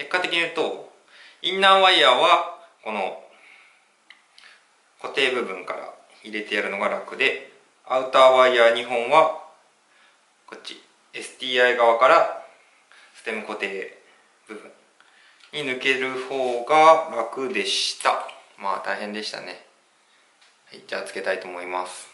結果的に言うとインナーワイヤーはこの固定部分から入れてやるのが楽でアウターワイヤー2本はこっち STI 側からステム固定部分に抜ける方が楽でした。まあ大変でしたね。はいじゃあつけたいと思います。